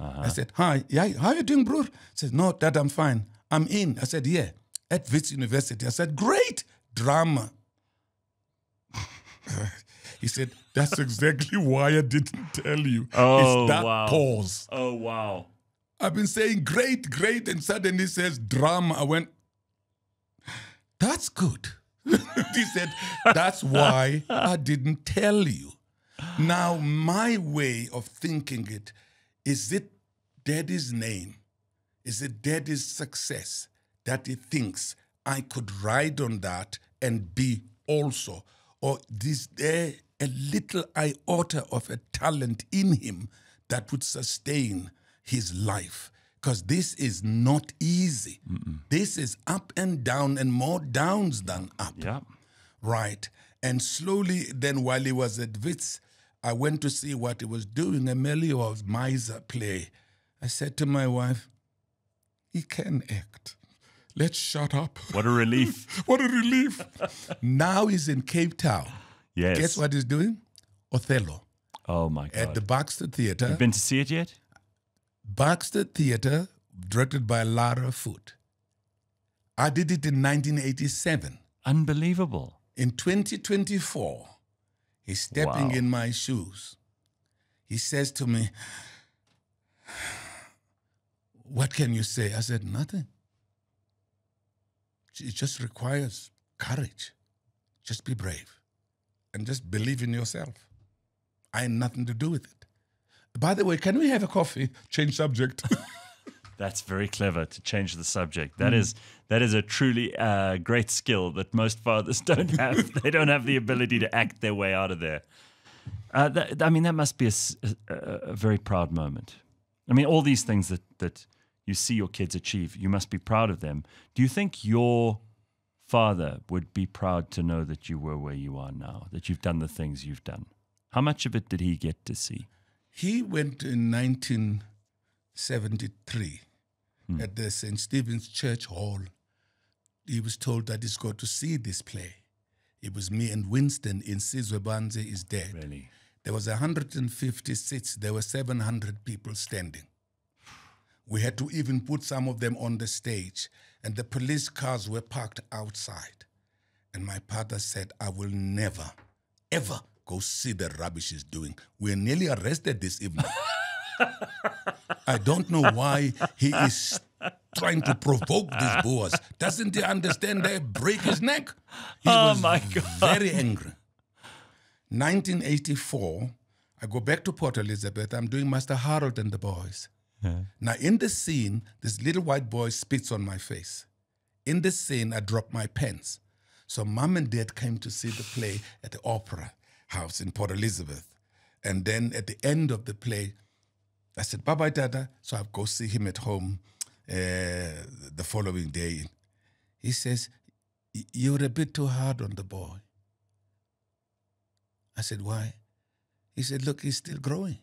[SPEAKER 2] Uh-huh. I said, "Hi, yeah, how you doing, bro?" He says, "No, Dad, I'm fine. I'm in." I said, "Yeah, at Wits University." I said, "Great drama." [LAUGHS] he said, "That's exactly why I didn't tell you."
[SPEAKER 1] Oh,
[SPEAKER 2] it's that
[SPEAKER 1] wow.
[SPEAKER 2] pause.
[SPEAKER 1] Oh wow.
[SPEAKER 2] I've been saying great, great, and suddenly says drama. I went, that's good. [LAUGHS] he said, that's why I didn't tell you. Now, my way of thinking it is it daddy's name? Is it daddy's success that he thinks I could ride on that and be also? Or is there a little iota of a talent in him that would sustain his life? Because this is not easy. This is up and down and more downs than up.
[SPEAKER 1] Yeah.
[SPEAKER 2] Right. And slowly, then while he was at Wits, I went to see what he was doing, a Molière's Miser play. I said to my wife, he can act. Let's shut up.
[SPEAKER 1] What a relief. [LAUGHS]
[SPEAKER 2] What a relief. now he's in Cape Town.
[SPEAKER 1] Yes.
[SPEAKER 2] Guess what he's doing? Othello
[SPEAKER 1] Oh my God.
[SPEAKER 2] at the Baxter Theatre.
[SPEAKER 1] You've been to see it yet?
[SPEAKER 2] Baxter Theatre, directed by Lara Foote. I did it in 1987.
[SPEAKER 1] Unbelievable.
[SPEAKER 2] In 2024, he's stepping
[SPEAKER 1] Wow.
[SPEAKER 2] in my shoes. He says to me, What can you say? I said, Nothing. It just requires courage. Just be brave and just believe in yourself. I had nothing to do with it. By the way, can we have a coffee? Change subject. [LAUGHS]
[SPEAKER 1] That's very clever to change the subject. That is that is a truly uh, great skill that most fathers [LAUGHS] don't have. [LAUGHS] they don't have the ability to act their way out of there. Uh, that, I mean, that must be a very proud moment. I mean, all these things that that you see your kids achieve, you must be proud of them. Do you think your father would be proud to know that you were where you are now, that you've done the things you've done? How much of it did he get to see?
[SPEAKER 2] He went in 1973 Mm. at the St. Stephen's Church Hall. He was told that he's got to see this play. It was me and Winston in Sizwe Bansi is dead.
[SPEAKER 1] Really?
[SPEAKER 2] There was 150 seats. There were 700 people standing. We had to even put some of them on the stage, and the police cars were parked outside. And my father said, I will never, ever go see the rubbish he's doing. We're nearly arrested this evening. [LAUGHS] I don't know why he is trying to provoke these boys. Doesn't he understand they break his neck? He
[SPEAKER 1] Oh
[SPEAKER 2] was
[SPEAKER 1] my God.
[SPEAKER 2] very angry. 1984, I go back to Port Elizabeth. I'm doing Master Harold and the Boys. Now, in this scene, this little white boy spits on my face. In this scene, I drop my pens. So, mom and dad came to see the play at the Opera House in Port Elizabeth. And then at the end of the play, I said, bye bye, Dada. So I go see him at home uh, the following day. He says, You're a bit too hard on the boy. I said, Why? He said, Look, he's still growing.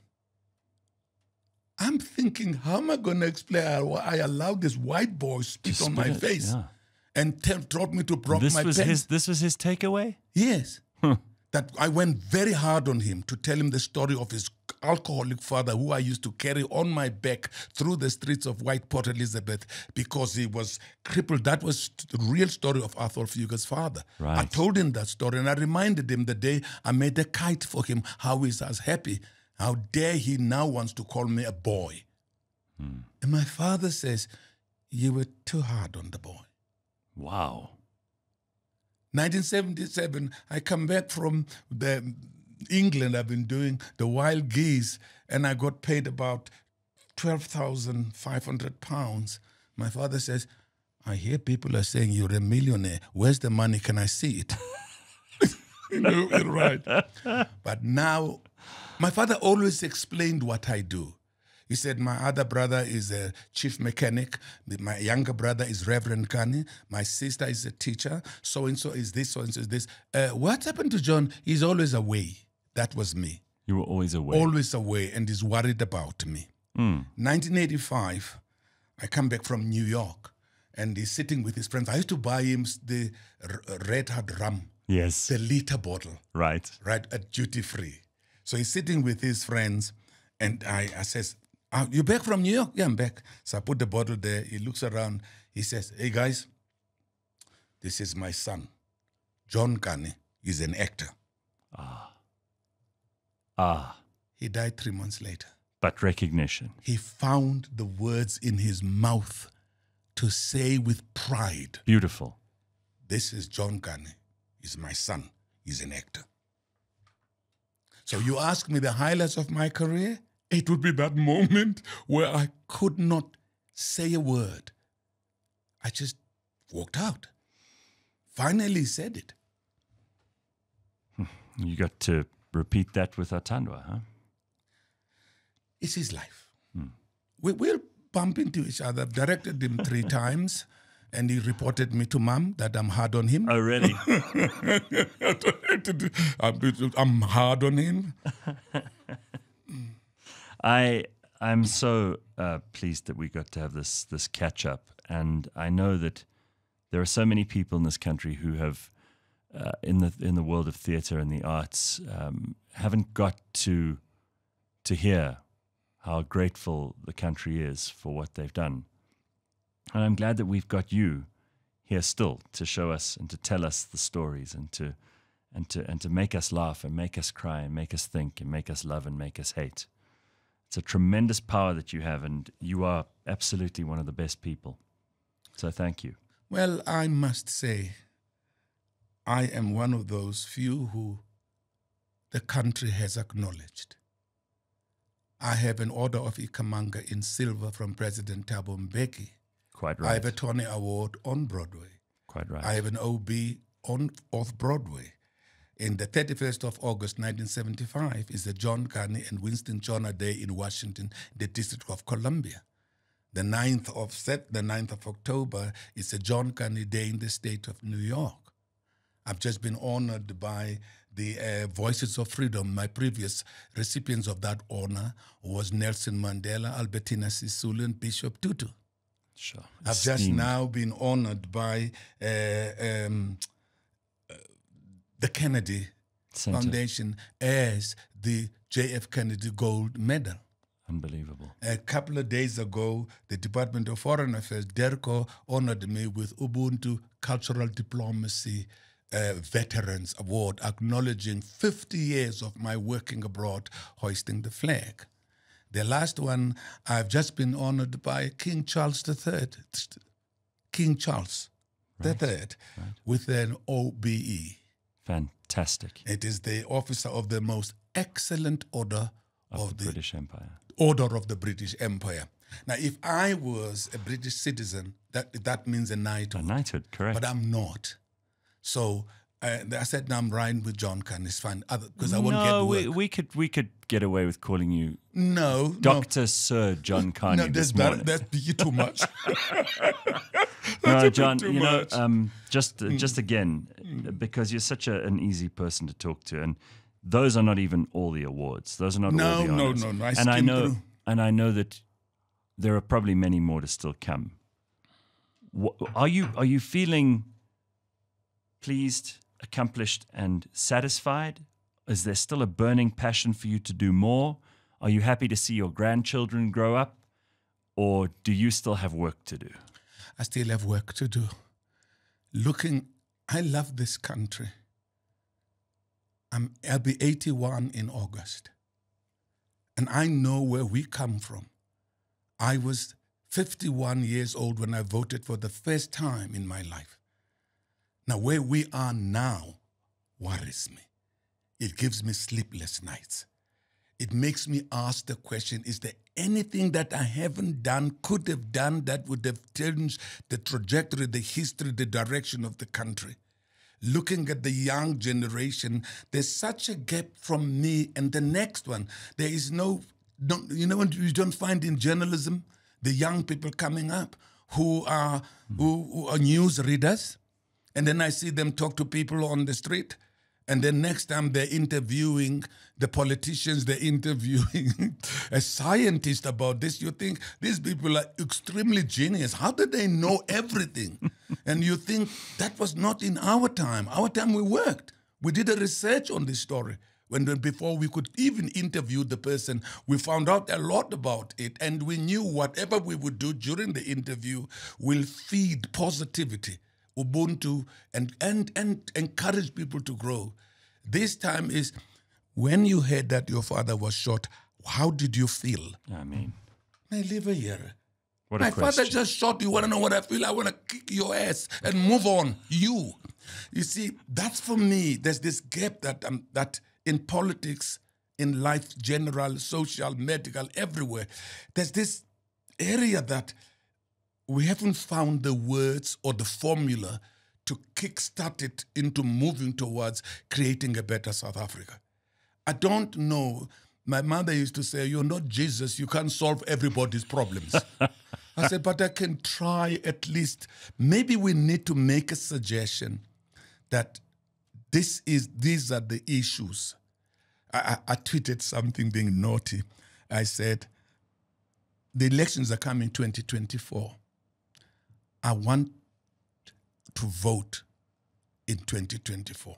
[SPEAKER 2] I'm thinking, how am I going to explain why I allowed this white boy spit on my
[SPEAKER 1] it,
[SPEAKER 2] face
[SPEAKER 1] yeah.
[SPEAKER 2] and tell, told me to drop
[SPEAKER 1] This
[SPEAKER 2] my
[SPEAKER 1] was his. This was his takeaway.
[SPEAKER 2] Yes. That I went very hard on him to tell him the story of his alcoholic father, who I used to carry on my back through the streets of White Port Elizabeth because he was crippled. That was the real story of Athol Fugard's father. I told him that story and I reminded him the day I made a kite for him, how he's as happy. How dare he now wants to call me a boy? Hmm. And my father says, You were too hard on the boy.
[SPEAKER 1] Wow.
[SPEAKER 2] 1977, I come back from the England. I've been doing the wild geese, and I got paid about twelve thousand five hundred pounds. My father says, "I hear people are saying you're a millionaire. Where's the money? Can I see it?" [LAUGHS] you know, right. But now, my father always explained what I do. He said, My other brother is a chief mechanic. My younger brother is Reverend Kani. My sister is a teacher. So and so is this, so and so is this. Uh, what happened to John? He's always away. That was me.
[SPEAKER 1] You were always away.
[SPEAKER 2] Always away and is worried about me. Hmm. 1985, I come back from New York and he's sitting with his friends. I used to buy him the r- uh, red hot rum,
[SPEAKER 1] yes.
[SPEAKER 2] the liter bottle
[SPEAKER 1] Right.
[SPEAKER 2] right at duty free. So he's sitting with his friends, and I, I says, "Are you back from New York?" Yeah, I'm back. So I put the bottle there. He looks around. He says, "Hey guys, this is my son, John Kani. He's an actor.
[SPEAKER 1] Ah, Ah.
[SPEAKER 2] He died three months later.
[SPEAKER 1] but recognition.
[SPEAKER 2] He found the words in his mouth to say with pride,
[SPEAKER 1] Beautiful.
[SPEAKER 2] This is John Kani. He's my son. He's an actor. So you ask me the highlights of my career? It would be that moment where I could not say a word. I just walked out. Finally said it. Hmm.
[SPEAKER 1] You got to repeat that with Atandwa, huh?
[SPEAKER 2] It's his life. We, we'll bump into each other. I've directed him three [LAUGHS] times, and he reported me to mom that I'm hard on him.
[SPEAKER 1] Oh, really? [LAUGHS]
[SPEAKER 2] I'm, I'm hard on him. [LAUGHS]
[SPEAKER 1] I I'm so uh, pleased that we got to have this this catch up, and I know that there are so many people in this country who have, uh, in the in the world of theatre and the arts, um, haven't got to to hear how grateful the country is for what they've done, and I'm glad that we've got you here still to show us and to tell us the stories and to and to and to make us laugh and make us cry and make us think and make us love and make us hate. It's a tremendous power that you have, and you are absolutely one of the best people. So thank you.
[SPEAKER 2] Well, I must say, I am one of those few who the country has acknowledged. I have an Order of Ikhamanga in silver from President Thabo Mbeki.
[SPEAKER 1] Quite
[SPEAKER 2] I have a Tony Award on Broadway.
[SPEAKER 1] Quite right.
[SPEAKER 2] I have an Obie on off Broadway. In the 31st of August 1975 is the John Kani and Winston Ntshona Day in Washington, the District of Columbia. The 9th of Sep- the 9th of October is the John Kani Day in the state of New York. I've just been honored by the uh, Voices of Freedom. My previous recipients of that honor was Nelson Mandela, Albertina Sisulu, and Bishop Tutu.
[SPEAKER 1] sure.
[SPEAKER 2] I've just now been honored by uh, um, uh, the Kennedy
[SPEAKER 1] Center.
[SPEAKER 2] Foundation as the JF Kennedy Gold Medal.
[SPEAKER 1] Unbelievable.
[SPEAKER 2] A couple of days ago, the Department of Foreign Affairs, DIRCO, honored me with Ubuntu Cultural Diplomacy uh, Veterans Award, acknowledging 50 years of my working abroad hoisting the flag. The last one, I've just been honored by King Charles III, King Charles III, with an OBE.
[SPEAKER 1] Fantastic.
[SPEAKER 2] It is the officer of the most excellent order
[SPEAKER 1] Of,
[SPEAKER 2] of
[SPEAKER 1] the,
[SPEAKER 2] the
[SPEAKER 1] British Empire.
[SPEAKER 2] order of the British Empire. Now, if I was a British citizen, that that means a knight,
[SPEAKER 1] A knighthood, correct.
[SPEAKER 2] but I'm not. So uh, I said, no, I'm riding with John Kani. It's fine because I won't
[SPEAKER 1] no,
[SPEAKER 2] get
[SPEAKER 1] we,
[SPEAKER 2] work.
[SPEAKER 1] we could we could get away with calling you
[SPEAKER 2] no, no,
[SPEAKER 1] Doctor Sir John Kani
[SPEAKER 2] no. That's that's too much. [LAUGHS] [LAUGHS]
[SPEAKER 1] no, John,
[SPEAKER 2] too
[SPEAKER 1] you know,
[SPEAKER 2] much. Mm.
[SPEAKER 1] um, just just again, uh, because you're such a, an easy person to talk to, and those are not even all the awards. Those are not
[SPEAKER 2] No,
[SPEAKER 1] all the
[SPEAKER 2] no,
[SPEAKER 1] honors.
[SPEAKER 2] no, no, I
[SPEAKER 1] and I know,
[SPEAKER 2] through.
[SPEAKER 1] and I know that there are probably many more to still come. Are you are you feeling pleased, accomplished, and satisfied? Is there still a burning passion for you to do more? Are you happy to see your grandchildren grow up, or do you still have work to do?
[SPEAKER 2] I still have work to do. Looking, I love this country. I'm, I'll be 81 in August. And I know where we come from. I was 51 years old when I voted for the first time in my life. Now, where we are now worries me. It gives me sleepless nights. It makes me ask the question is there anything that I haven't done, could have done, that would have changed the trajectory, the history, the direction of the country? Looking at the young generation, there's such a gap from me and the next one. There is no, you know, what you don't find in journalism the young people coming up who are who, who are news readers, and then I see them talk to people on the street. And then next time they're interviewing the politicians, they're interviewing [LAUGHS] a scientist about this. You think these people are extremely genius. How did they know everything? [LAUGHS] and you think that was not in our time. Our time we worked. We did a research on this story. When before we could even interview the person, we found out a lot about it, and we knew whatever we would do during the interview will feed positivity. Ubuntu and, and, and encourage people to grow. This time is when you heard that your father was shot, how did you feel?
[SPEAKER 1] I mean,
[SPEAKER 2] I live a year.
[SPEAKER 1] what
[SPEAKER 2] My father just shot you. Want to know what I feel? I want to kick your ass and move on. You, you see, that's for me. There's this gap that um, that in politics, in life, general, social, medical, everywhere. There's this area that we haven't found the words or the formula to kickstart it into moving towards creating a better South Africa. I don't know. My mother used to say, You're not Jesus, you can't solve everybody's problems. [LAUGHS] I said, But I can try at least. Maybe we need to make a suggestion that this is these are the issues. I, I, I tweeted something being naughty. I said, The elections are coming 2024. I want to vote in 2024.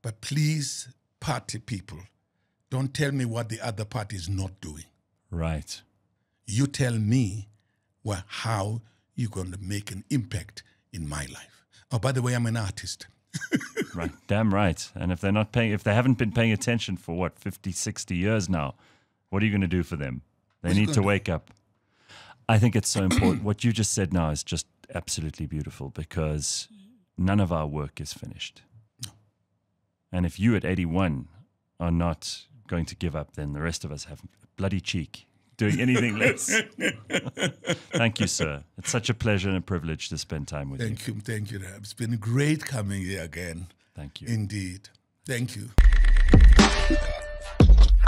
[SPEAKER 2] But please, party people, don't tell me what the other party is not doing.
[SPEAKER 1] Right.
[SPEAKER 2] You tell me well, how you're going to make an impact in my life. Oh, by the way, I'm an artist. [LAUGHS]
[SPEAKER 1] Right. Damn right. And if they're not paying, if they haven't been paying attention for what, 50, 60 years now, what are you going to do for them? They
[SPEAKER 2] What you
[SPEAKER 1] need to
[SPEAKER 2] do?
[SPEAKER 1] wake up. I think it's so important. what you just said now is just absolutely beautiful because none of our work is finished. And if you at 81 are not going to give up, then the rest of us have bloody cheek doing anything less. [LAUGHS] Thank you, sir. It's such a pleasure and a privilege to spend time with you.
[SPEAKER 2] Thank you. Thank you. Rab. It's been great coming here again.
[SPEAKER 1] Thank you.
[SPEAKER 2] Indeed. Thank you.